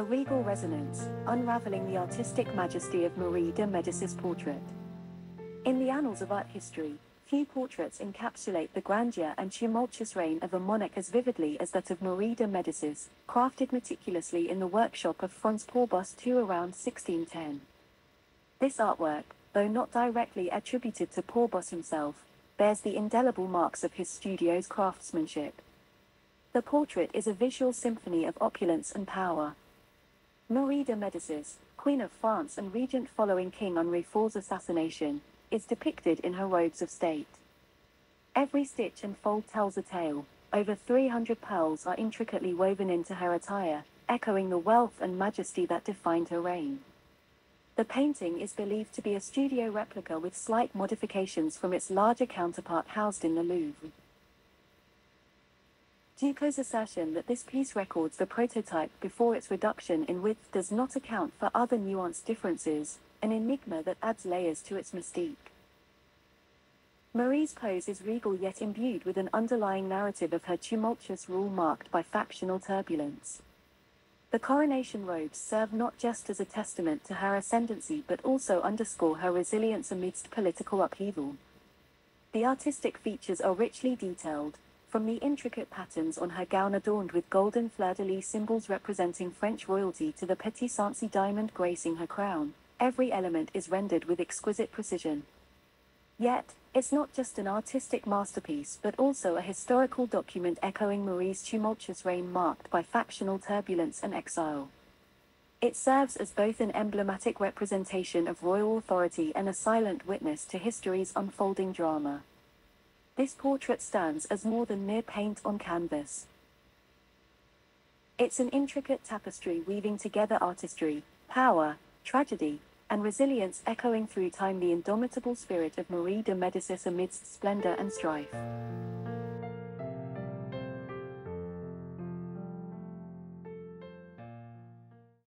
A regal resonance, unraveling the artistic majesty of Marie de Medicis' portrait. In the annals of art history, few portraits encapsulate the grandeur and tumultuous reign of a monarch as vividly as that of Marie de Medicis, crafted meticulously in the workshop of Frans Pourbus II around 1610. This artwork, though not directly attributed to Pourbus himself, bears the indelible marks of his studio's craftsmanship. The portrait is a visual symphony of opulence and power. Marie de Medicis, Queen of France and regent following King Henri IV's assassination, is depicted in her robes of state. Every stitch and fold tells a tale, over 300 pearls are intricately woven into her attire, echoing the wealth and majesty that defined her reign. The painting is believed to be a studio replica with slight modifications from its larger counterpart housed in the Louvre. Ducos' assertion that this piece records the prototype before its reduction in width does not account for other nuanced differences, an enigma that adds layers to its mystique. Marie's pose is regal yet imbued with an underlying narrative of her tumultuous rule marked by factional turbulence. The coronation robes serve not just as a testament to her ascendancy but also underscore her resilience amidst political upheaval. The artistic features are richly detailed, from the intricate patterns on her gown adorned with golden fleur-de-lis symbols representing French royalty to the Petit Sancy diamond gracing her crown, every element is rendered with exquisite precision. Yet, it's not just an artistic masterpiece but also a historical document echoing Marie's tumultuous reign marked by factional turbulence and exile. It serves as both an emblematic representation of royal authority and a silent witness to history's unfolding drama. This portrait stands as more than mere paint on canvas. It's an intricate tapestry weaving together artistry, power, tragedy, and resilience echoing through time the indomitable spirit of Marie de Medicis amidst splendor and strife.